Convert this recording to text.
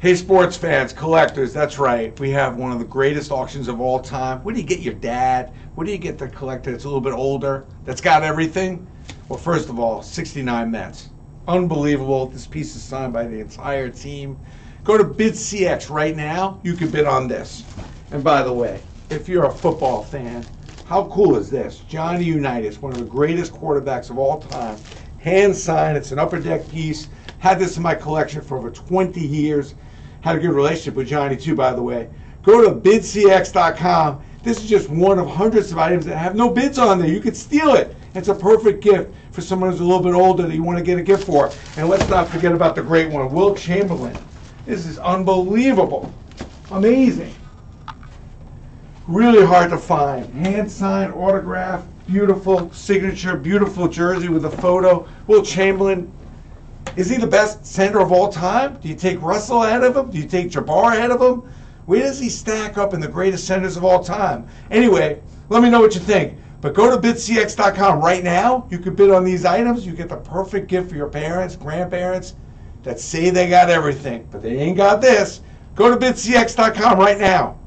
Hey, sports fans, collectors, that's right. We have one of the greatest auctions of all time. Where do you get your dad? Where do you get the collector that's a little bit older, that's got everything? Well, first of all, 69 Mets. Unbelievable. This piece is signed by the entire team. Go to BidCX right now. You can bid on this. And by the way, if you're a football fan, how cool is this? Johnny Unitas, one of the greatest quarterbacks of all time. Hand signed. It's an upper deck piece. Had this in my collection for over 20 years. Had a good relationship with Johnny too, by the way. Go to bidcx.com. This is just one of hundreds of items that have no bids on there. You could steal it. It's a perfect gift for someone who's a little bit older that you want to get a gift for. And let's not forget about the great one, Wilt Chamberlain. This is unbelievable. Amazing. Really hard to find. Hand signed, autograph, beautiful signature, beautiful jersey with a photo. Wilt Chamberlain, is he the best center of all time? Do you take Russell ahead of him? Do you take Jabbar ahead of him? Where does he stack up in the greatest centers of all time? Anyway, let me know what you think. But go to bidcx.com right now. You can bid on these items. You get the perfect gift for your parents, grandparents that say they got everything, but they ain't got this. Go to bidcx.com right now.